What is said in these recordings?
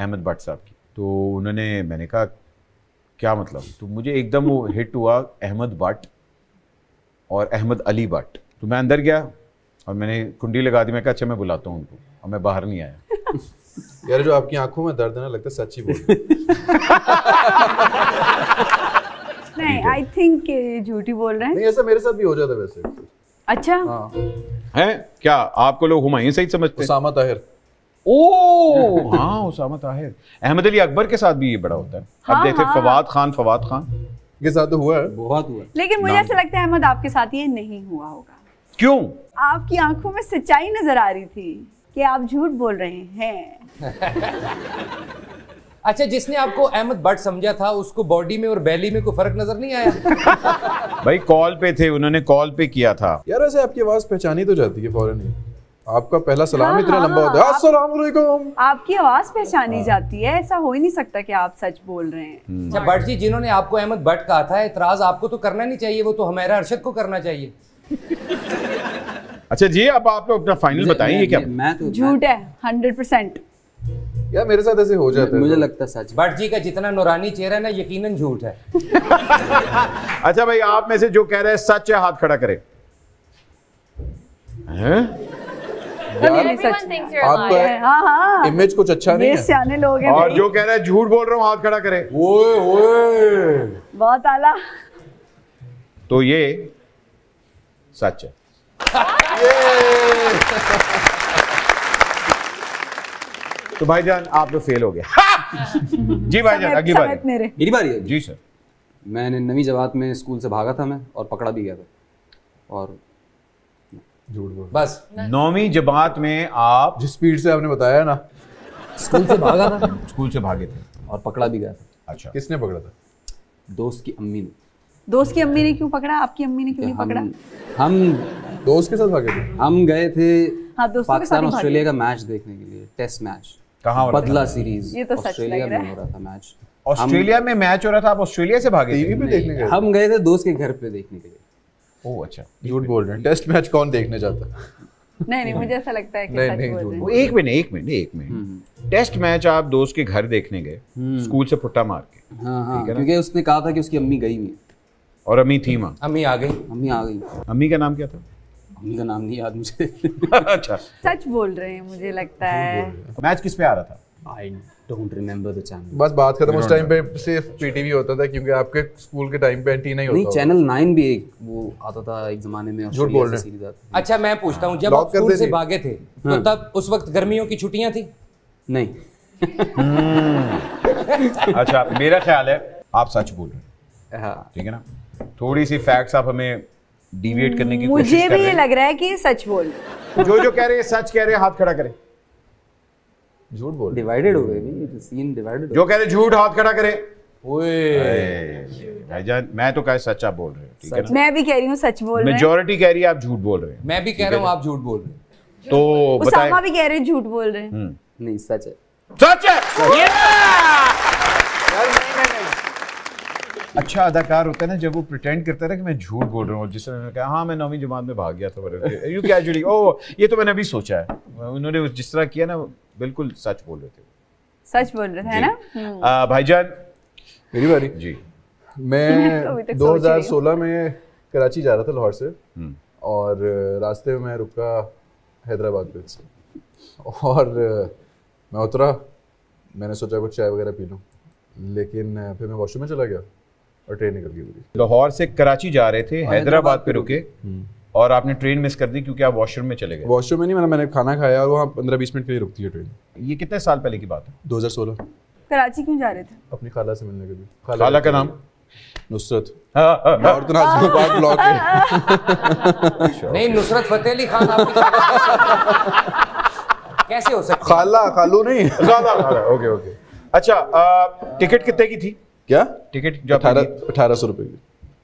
अहमद भट्ट साहब की। तो उन्होंने मैंने कहा क्या मतलब? तो मुझे एकदम वो हिट हुआ अहमद भट्ट और अहमद अली भट्ट। तो मैं अंदर गया और मैंने कुंडी लगा दी मैं कहा अच्छा मैं बुलाता हूँ उनको। और मैं बाहर नहीं आया। यार जो आपकी आँखों में दर्द है ना लगता सच ही बोल नहीं आई थिंक झूठी बोल रहे हैं। नहीं ऐसा मेरे साथ भी हो जाता वैसे। अच्छा? हाँ। हैं? क्या? आपको लोग हुमायूं सही समझते हैं? उसामा ताहिर। ओ! हाँ उसामा ताहिर। अहमद अली अकबर के साथ भी ये बड़ा होता है। अब हाँ, देखते हाँ। फवाद खान फवाद खान। के साथ तो हुआ है। बहुत हुआ। लेकिन मुझे ऐसा लगता है अहमद आपके साथ ये नहीं हुआ होगा। क्यों? आपकी आँखों में सच्चाई नज़र आ रही थी कि आप झूठ बोल रहे हैं। अच्छा जिसने आपको अहमद भट्ट समझा था उसको बॉडी में और बैली में कोई फ़र्क नज़र नहीं आया? भाई कॉल पे थे उन्होंने कॉल पे किया था। यार वैसे आपकी आवाज़ पहचानी तो जाती है फ़ौरन ही। आपका पहला सलाम हाँ, इतना हाँ, लंबा होता है। आप- अस्सलाम आपकी आवाज़ पहचानी हाँ। जाती है ऐसा हो ही नहीं सकता कि आप सच बोल रहे हैं। अच्छा भट्ट जी जिन्होंने आपको अहमद भट्ट कहा था एतराज़ आपको तो करना नहीं चाहिए वो तो हमारा अरशद को करना चाहिए। अच्छा जी अब आप लोग अपना फाइनल मैं- क्या? मैं- तो झूठ है हंड्रेड परसेंट यार मेरे साथ ऐसे हो जाता है। मुझे तो। लगता है सच। भट्ट जी का जितना नूरानी चेहरा है ना यकीनन झूठ है। अच्छा भाई आप में से जो कह रहे हैं सच है हाथ खड़ा करे। हैं? आपका lying. हाँ हाँ। इमेज कुछ अच्छा नहीं है। सियाने लोग हैं और जो कह रहा है झूठ बोल रहा हूँ हाथ खड़ा करे। ओए ओए। बहुत आला। तो ये सच है। तो भाईजान आप लोग फेल हो गए। जी भाईजान अगली बार। मेरी बारी है? जी सर। मैंने नवी जमात में स्कूल से भागा था मैं और पकड़ा भी गया था। और झूठ बोल बस। नौवीं जमात में आप जिस स्पीड से आपने बताया ना। स्कूल से भागा था स्कूल से भागे थे। और पकड़ा भी गया। था अच्छा। किसने पकड़ा था? दोस्त की अम्मी ने। दोस्त की अम्मी ने क्यों पकड़ा? आपकी अम्मी ने क्यों नहीं पकड़ा? हम दोस्त के साथ भागे थे? हम गए थे हाँ दोस्तों के साथ पाकिस्तान ऑस्ट्रेलिया का मैच देखने के लिए टेस्ट मैच। कहाँ हो रहा बदला सीरीज़। ये तो सच ऑस्ट्रेलिया लग रहा में है। हो रहा था मैच। ऑस्ट्रेलिया में मैच हो रहा था आप ऑस्ट्रेलिया से भागे टीवी पे देखने गए हम गए थे दोस्त के घर पे देखने के लिए। ओह अच्छा। झूठ बोल रहे हैं। टेस्ट मैच कौन देखने जाता? है नहीं नहीं मुझे ऐसा लगता है कि नहीं, नहीं, बोल रहे हैं। एक मिनट एक मिनट एक मिनट। टेस्ट मैच आप दोस्त के घर देखने गए स्कूल से फुट्टा मार के हाँ हाँ क्योंकि उसने कहा था कि उसकी अम्मी गई हुई और अम्मी थी माँ। अम्मी आ गई। अम्मी आ गई। अम्मी का नाम क्या था? अम्मी का नाम नहीं याद मुझे। अच्छा। सच बोल रहे हैं मुझे लगता है। मैच किस पे आ रहा था? I don't remember the channel बस बात खत्म उस टाइम पे सिर्फ़ पीटीवी होता था क्योंकि आपके स्कूल के टाइम पे एंटीना ही नहीं होता चैनल नाइन भी एक वो आता था एक जमाने में झूठ बोल रहे हैं। अच्छा मैं पूछता हूँ जब आप स्कूल से भागे थे तो तब उस वक्त गर्मियों की छुट्टियाँ थी? नहीं। अच्छा मेरा ख्याल है आप सच बोल रहे हैं। हाँ। ठीक है ना? थोड़ी सी फैक्ट्स आप हमें डिविएट करने की कोशिश मुझे भी ये लग रहा है कि सच बोल हैं। हैं। जो जो कह रहे हैं सच कह रहे हैं हाथ खड़ा करें। झूठ बोल डिवाइडेड हो। गए भी सीन डिवाइडेड जो कह रहे झूठ हाथ खड़ा करे। भाईजान मैं तो कह सच्चा बोल रहे ठीक है मैं भी कह रही हूँ सच बोल रहे हैं। मेजोरिटी कह रही है आप झूठ बोल रहे हैं। मैं भी कह रहा हूँ आप झूठ बोल रहे हैं। तो बताएँ। उसामा भी कह रहे हैं झूठ बोल रहे हैं। हम्म। नहीं सच है। सच है? अच्छा अदाकार होता है ना जब वो प्रिटेंड करता है ना कि मैं झूठ बोल रहा हूँ जिस तरह उन्होंने कहा हाँ मैं नौवीं जमात में भाग गया था यू कैजुअली ओ ये तो मैंने अभी सोचा है। उन्होंने जिस तरह किया ना बिल्कुल सच बोल रहे थे। सच बोल रहे थे है ना? हम्म। भाईजान? मेरी बारी? जी। मैं तो अभी मैं तक सोच रही हूँ। 2016 में कराची जा रहा था लाहौर से हम्म। और रास्ते में मैं रुका हैदराबाद पे और मैं उतरा मैंने सोचा कुछ चाय वगैरह पी लूँ। लेकिन फिर मैं वॉशरूम में चला गया। और ट्रेन निकल गई मेरी लाहौर से कराची जा रहे थे हैदराबाद पे रुके। और आपने ट्रेन मिस कर दी क्योंकि आप वॉशरूम में चले गए। वॉशरूम में नहीं मैंने मैंने खाना खाया और वहाँ पंद्रह बीस मिनट के लिए रुकती है ट्रेन ये कितने साल पहले की बात है? 2016 कराची क्यों जा रहे थे? अपनी खाला से मिलने के लिए। खाला का नाम? नुसरत। हाँ, हाँ, हाँ। और तो नाजिमाबाद ब्लॉक है नहीं नुसरत फतेह अली खान कैसे हो सकती? खाला खालू नहीं। खाला खाला ओके ओके। अच्छा टिकट कितने की थी? क्या? टिकट जो अठारह अठारह सौ रुपए की।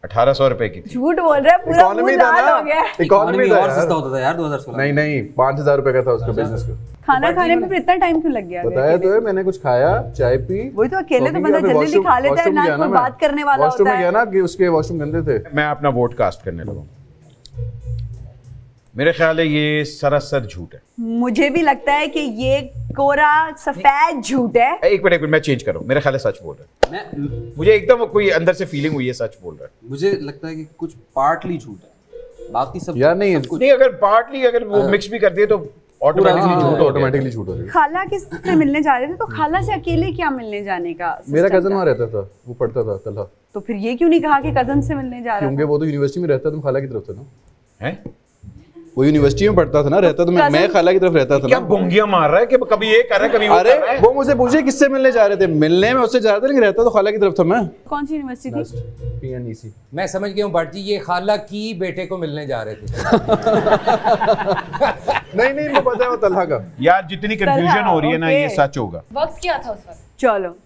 अठारह सौ रुपए की झूठ बोल रहे हैं पूरा इकोनॉमी था ना। गया। इकोनॉमी और यार। सस्ता होता था यार 2016 नहीं नहीं पाँच हज़ार रुपए का था उसका बिज़नेस का। खाना खाने में फिर इतना टाइम क्यों लग गया? बताया तो है मैंने कुछ खाया चाय पी। वही तो अकेले तो बंदा जल्दी खा लेता है, ना कोई बात करने वाला होता में है। गया ना कि उसके वॉशरूम गंदे थे। मैं अपना वोट कास्ट करने लगा मेरे ख्याल है ये सरासर झूठ है। मुझे भी लगता है कि ये कोरा सफ़ेद झूठ है। एक मिनट एक मिनट मैं चेंज कर। रहा हूँ मेरे ख्याल है सच बोल रहा मैं है मुझे एकदम कोई अंदर से फीलिंग हुई है सच बोल रहा है। मुझे लगता है कि कुछ पार्टली झूठ है। बाकी सब यार नहीं सब नहीं अगर पार्टली अगर वो मिक्स भी कर दिए तो ऑटोमेटिकली हाँ, झूठ ऑटोमेटिकली झूठ हो जाएगा खाला किससे मिलने जा रहे थे? तो खाला से अकेले क्या मिलने जाने का मेरा कज़न? वहाँ रहता था वो पढ़ता था तलहा तो फिर ये क्यों नहीं कहा कि कज़न से मिलने जा रहा क्योंकि वो तो यूनिवर्सिटी में रहता था तुम खाला की तरफ़ थे ना। है? वो यूनिवर्सिटी में पढ़ता था ना रहता तो मैं मैं खाला की तरफ़ रहता था क्या बोंगिया मार रहा है? कि कभी ये कर रहा है कभी वो अरे वो मुझे पूछे किससे मिलने जा रहे थे? मिलने में उससे जा रहे थे लेकिन रहता तो खाला की तरफ़ था मैं। कौन सी यूनिवर्सिटी थी? पीएनईसी मैं समझ गया हूँ भट्ट जी ये खाला की बेटे को मिलने जा रहे थे। नहीं नहीं मुझे पता है वो तलहा का। यार जितनी कंफ्यूजन हो रही है ना ये सच होगा। वक्त क्या था उस वक्त? चलो।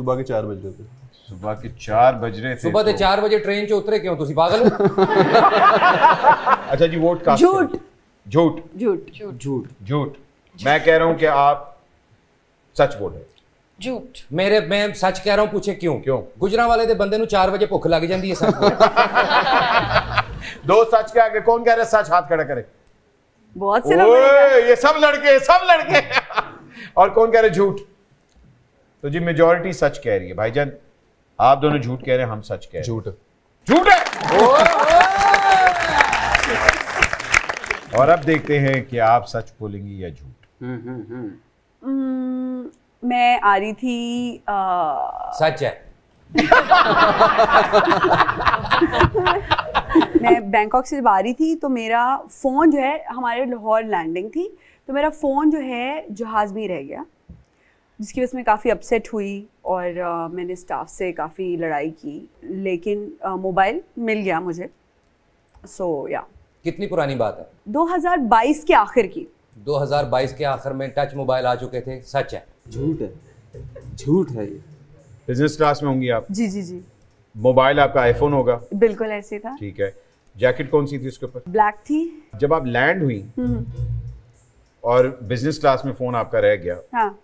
सुबह के चार बज रहे थे सुबह के चार बज रहे थे सुबह के तो- चार बजे ट्रेन से उतरे क्यों? तुसी पागल अच्छा जी वोट कास्ट झूठ। झूठ। झूठ। झूठ। झूठ। मैं कह रहा हूँ कि आप सच बोल रहे झूठ। मेरे मैं सच कह रहा हूँ पूछे क्यों? क्यों? गुजरा वाले दे बंदे नु 4 बजे भुख लग जाती है सब दो सच के आगे कौन कह रहा है सच हाथ खड़ा करे? बहुत से लोग ओए, ये सब लड़के सब लड़के। और कौन कह रहे झूठ? तो जी मेजोरिटी सच कह रही है। भाईजान आप दोनों झूठ कह रहे हैं हम सच कह रहे हैं। झूठ। झूठ है! और अब देखते हैं कि आप सच बोलेंगी या झूठ। हम्म हम्म हम्म। हम्म, मैं आ रही थी आ, सच है। मैं बैंकॉक से जब आ रही थी तो मेरा फ़ोन जो है हमारे लाहौर लैंडिंग थी तो मेरा फ़ोन जो है जहाज़ में ही रह गया। जिसकी वजह से मैं काफ़ी अपसेट हुई और अ, मैंने स्टाफ से काफ़ी लड़ाई की। लेकिन मोबाइल मिल गया मुझे। सो so, या yeah. कितनी पुरानी बात है? 2022 के आखिर की। 2022 के आखिर में टच मोबाइल आ चुके थे सच है? झूठ है। झूठ है ये। बिज़नेस क्लास में होंगी आप। जी जी जी। मोबाइल आपका आईफोन होगा। बिल्कुल ऐसे था। ठीक है। जैकेट कौन सी थी उसके ऊपर? ब्लैक थी। जब आप लैंड हुई हम्म, और बिज़नेस क्लास में फ़ोन आपका रह गया हाँ।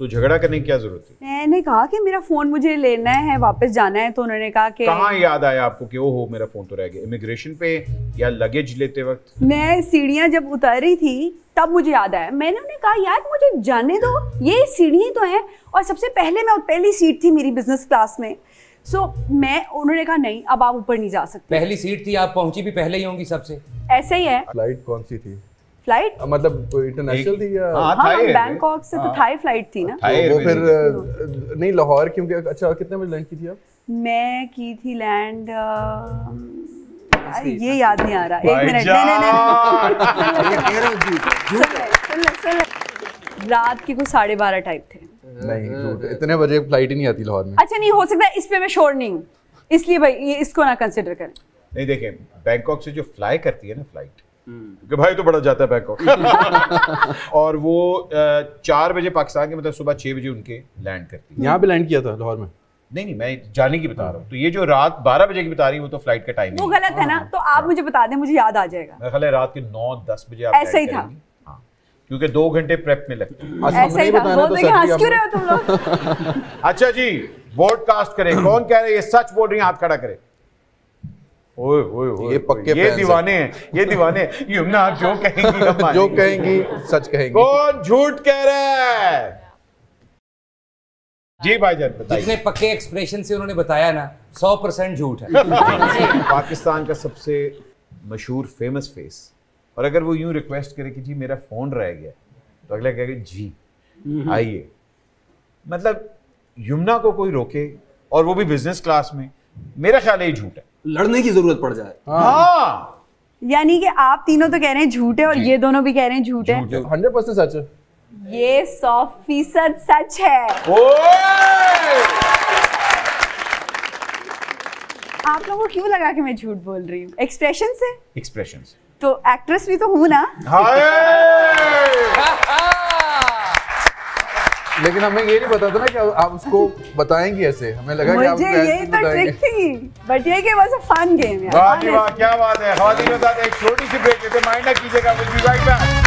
तो झगड़ा करने की क्या ज़रूरत थी? मैंने कहा कि मेरा फ़ोन मुझे लेना है वापस जाना है तो उन्होंने कहा कि कहाँ याद आया आपको कि ओ हो मेरा फ़ोन तो रह गया। इमिग्रेशन पे या लगेज लेते वक्त? मैं सीढ़ियाँ जब उतर रही थी तब मुझे याद आया। मैंने उन्हें कहा यार मुझे जाने दो। ये सीढ़ियाँ तो हैं और सबसे पहले मैं पहली सीट थी मेरी बिज़नेस क्लास में। सो मैं उन्होंने कहा नहीं अब आप ऊपर नहीं जा सकते। पहली सीट थी आप पहुँची भी पहले ही होंगी सबसे। ऐसे ही है। फ़्लाइट कौन सी थी? फ़्लाइट? मतलब इंटरनेशनल थी या हाँ, हाँ। बैंकॉक से तो हाँ। थाई फ़्लाइट थी ना। थाई तो वो फिर नहीं लाहौर क्योंकि अच्छा कितने बजे लैंड की थी आप? मैं की थी लैंड ये याद नहीं आ रहा। एक मिनट नहीं नहीं नहीं। रात के कुछ साढ़े बारह टाइप थे। नहीं इतने बजे फ़्लाइट ही नहीं आती लाहौर में। अच्छा नहीं हो सकता इस पे मैं श्योर नहीं हूँ। इसलिए भाई ये इसको ना कंसिडर करें। नहीं देखें बैंकॉक से जो फ्लाई करती है ना फ़्लाइट क्योंकि भाई तो बड़ा जाता है बैंकॉक और वो चार बजे पाकिस्तान के मतलब सुबह छह बजे उनके लैंड करती है। यहाँ पे लैंड किया था लाहौर में? नहीं नहीं मैं जाने की बता रहा हूँ। तो ये जो रात बारह बजे की बता रही है वो तो फ़्लाइट का टाइम वो गलत है ना तो आप मुझे बता दें मुझे याद आ जाएगा। मेरा ख्याल रात के नौ दस बजे आप ऐसा ही था। हाँ क्योंकि दो घंटे प्रेप में लगते हैं। आज ही था। बताना तो हंस क्यों रहे हो तुम लोग? अच्छा जी वोट कास्ट करें। कौन कह रहे हैं ये सच बोल रही है हाथ खड़ा करे। ओए ओए ओए ये पक्के ये दीवाने हैं ये दीवाने हैं। यमुना आप जो कहेंगी हम जो। कहेंगी सच कहेंगी। कौन झूठ कह रहा है? जी भाईजान जितने बताइए पक्के एक्सप्रेशन से उन्होंने बताया ना सौ परसेंट झूठ है। पाकिस्तान का सबसे मशहूर फ़ेमस फेस और अगर वो यूँ रिक्वेस्ट करे कि जी मेरा फ़ोन रह गया तो अगला कहेगा जी आइए। मतलब यमुना को कोई रोके और वो भी बिज़नेस क्लास में मेरा ख्याल है ये झूठ है। लड़ने की ज़रूरत पड़ जाए। हाँ। यानी कि आप तीनों तो कह रहे हैं झूठ है और ये दोनों भी कह रहे हैं झूठ। है हंड्रेड परसेंट सच है। ये सौ फ़ीसद सच है। आप लोगों को क्यों लगा कि मैं झूठ बोल रही हूँ? एक्सप्रेशन से? एक्सप्रेशंस तो एक्ट्रेस भी तो हूँ ना। हाय लेकिन हमें ये नहीं पता था ना कि आप उसको बताएँगे ऐसे। हमें लगा कि आप मुझे यही तो ट्रिक थी बट ये कि अ फन गेम वाह वाह क्या बात है। के साथ एक छोटी सी ब्रेक लेते माइंड ना कीजिएगा विल बी राइट बैक